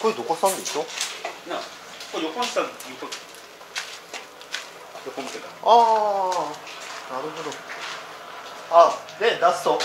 これどこさんでしょ？なあこれ横にしたら横向けたああなるほど。あで出すと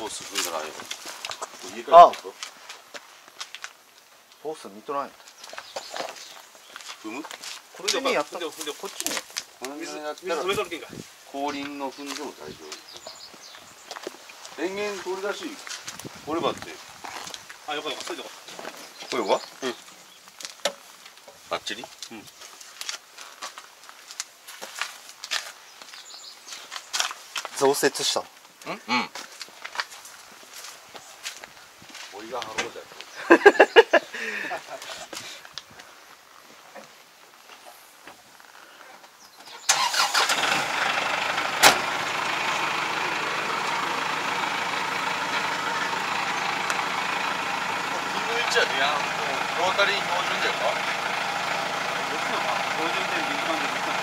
ホース踏んだらあれよ家あ帰ってこホース見とらんや踏む？これでねやった。こっちに。この水水やったら水止めとるけんか後輪の踏んでも大丈夫電源取り出しこればってあ横横それでこれはうんバッチリ増設したんうん森がハローだよじゃねやロータリー標準じゃか？標準で水管で水管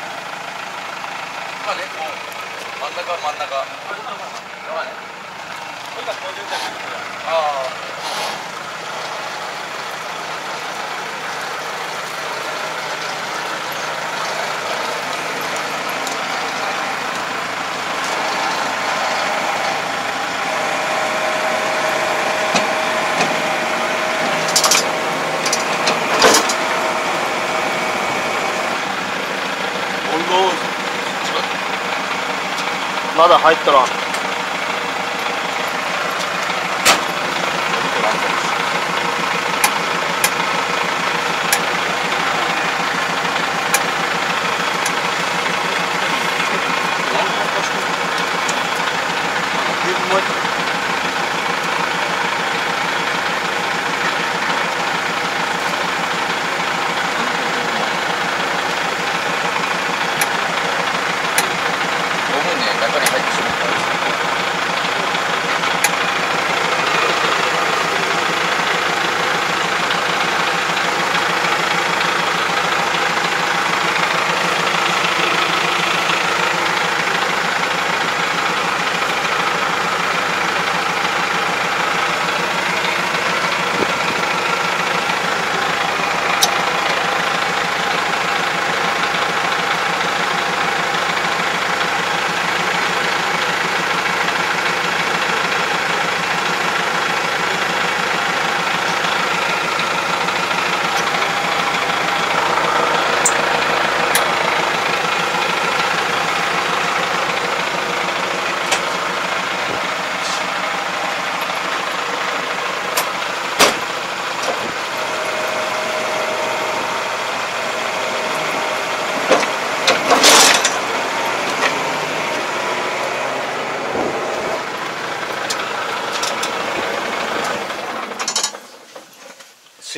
まあね真ん中真ん中。まあね。これが標準じゃないああまだ入っとらん。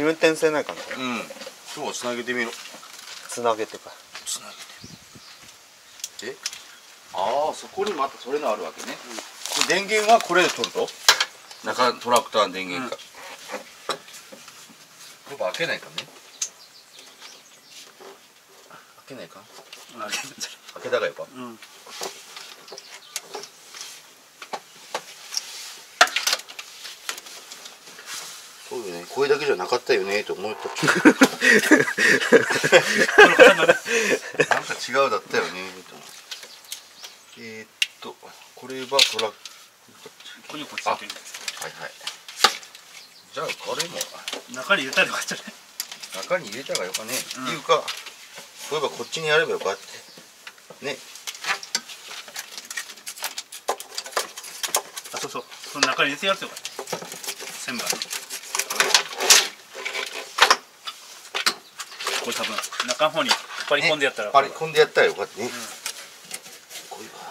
運転性ないかなうん。そうつなげてみろつなげてかつなげて。え？ああそこにまたそれのあるわけね、これ電源はこれで取ると？中トラクターの電源か、これ開けないかね。開けないか開けたがよか。うんそうよね。これだけじゃなかったよね。と思った。なんか違うだったよね。と思えー、っとこれはトラここにこっちはいはい。じゃあこれも。中に入れたらよかったね中に入れたがよかね、うん。っていうかそういえばこっちにやればよかってね。あそうそう。その中に入れてやるとよかった。千番これ多分中の方にパリコンでやったらパリコンでやったらよかったね、こういうわ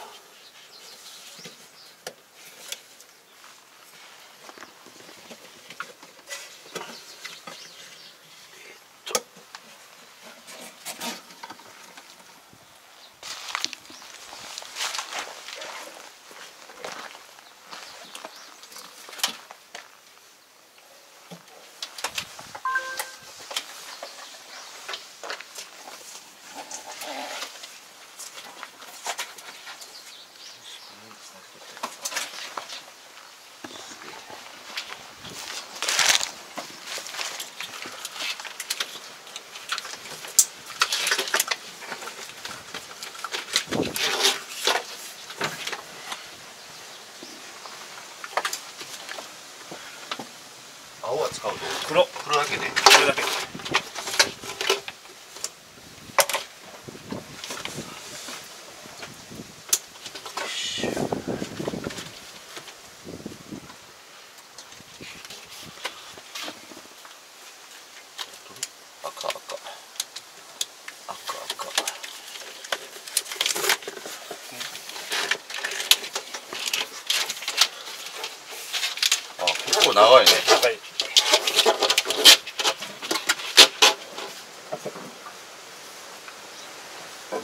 青は使うと黒こ黒だけでれだけ赤赤赤赤あ結構長いね。長い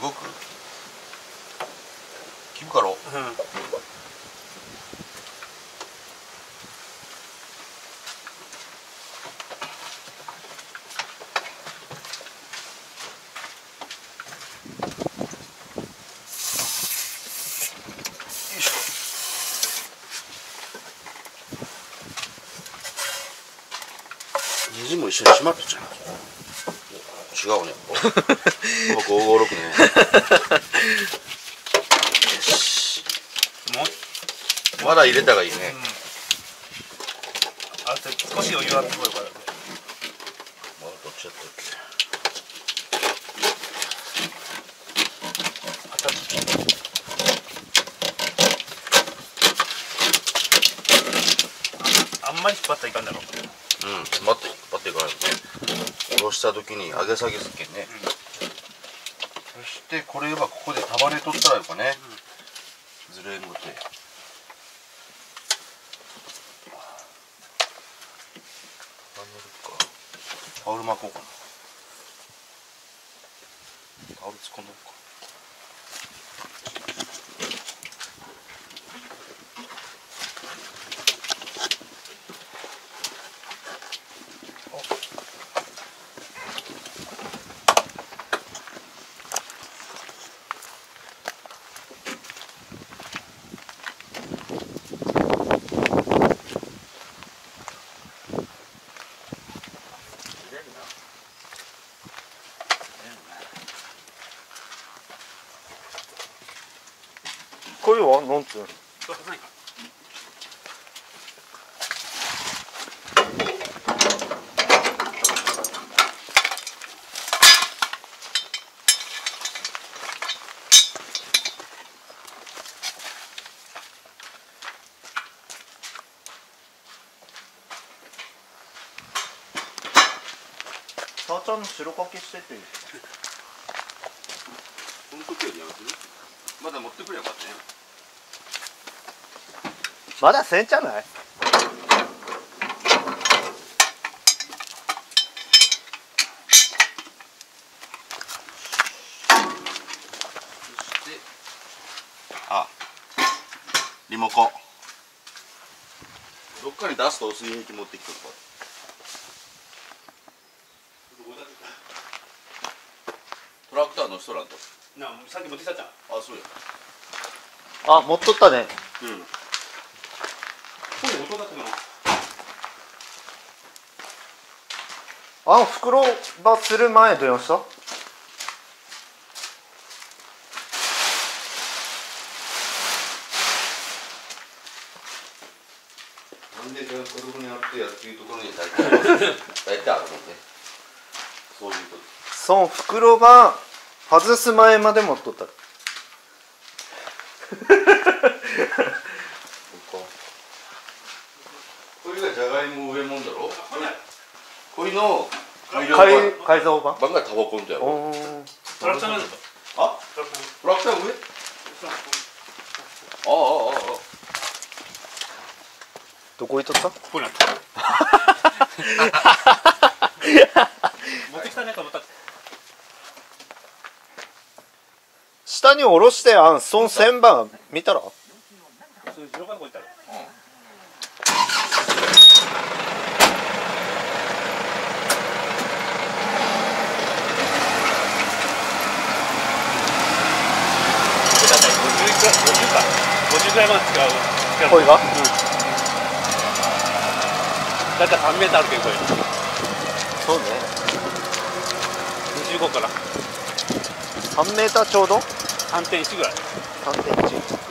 動く切るかろうんネジも一緒に閉まったじゃん。違うね。556ね。よしまだ入れた方がいいね。あと少しあってこいから。まだどっちやったっけ。あんまり引っ張ったらいかんだろ。ううん。待って。待っていかないとね下ろした時に上げ下げすっけんね、そしてこれはここで束ねとったらよかね、ずれんごて。タオル巻こうかな。タオル突っ込んどかこういうはなんつうのさあちゃんの白かけしてていいこの時よりやめてるまだ持ってくればよかったねまだせんじゃない？そしてあリモコン。どっかに出すと薄い液持ってきてるか。らトラクターの人なんとなあさっき持ってきたじゃん。あそうや。あ持っとったね。うん。これ音だったかなあの袋ばする前電話した？なんで子供にやってやっていうところに大体大体あるもんね。そういうこと。その袋ば外す前まで持っとった。これがじゃがいも上もんだろ？これの改造版。版？がタバコんだよ。おー。トラクターなんだ。とあ？トラクターあああああどこ行っとった？ここにある持 ってきたねと思った下に下ろしてあんその旋盤見たら？それ広がるとこ行ったら50か50か50ぐらいまで違う。声が？だから3メーターあるけどこれ。そうね。25から。3メーターちょうど？3.1ぐらい。3.1